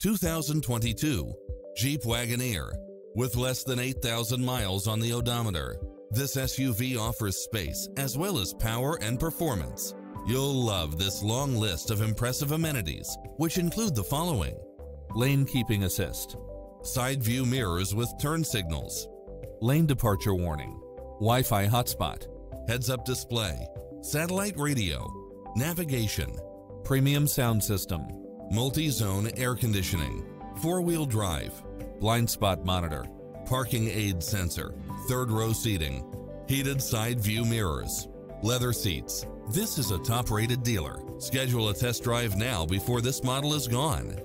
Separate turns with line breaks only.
2022 Jeep Wagoneer. With less than 8,000 miles on the odometer, this SUV offers space as well as power and performance. You'll love this long list of impressive amenities, which include the following. Lane keeping assist, side view mirrors with turn signals, lane departure warning, Wi-Fi hotspot, heads-up display, satellite radio, navigation, premium sound system, multi-zone air conditioning, four-wheel drive, blind spot monitor, parking aid sensor, third row seating, heated side view mirrors, leather seats. This is a top rated dealer. Schedule a test drive now before this model is gone.